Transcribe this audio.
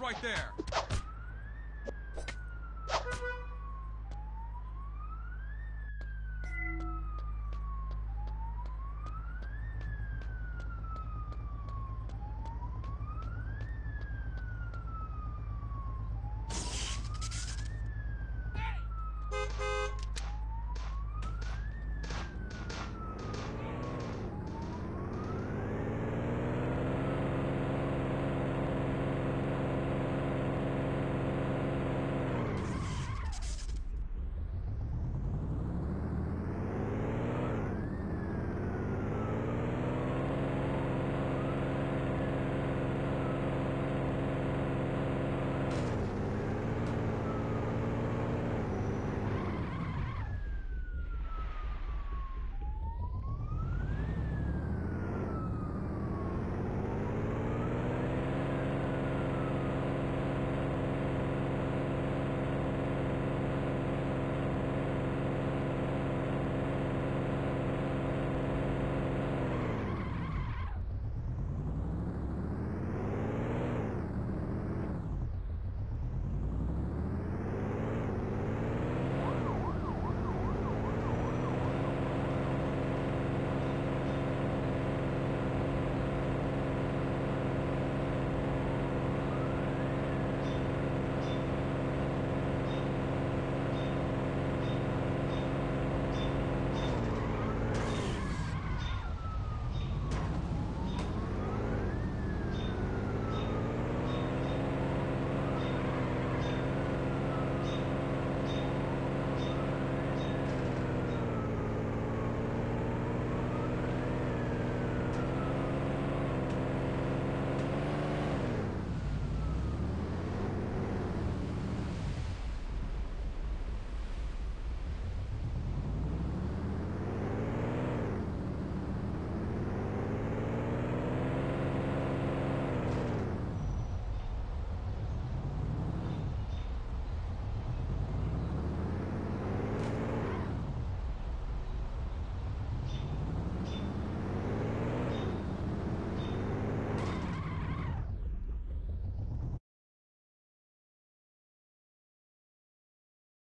right there.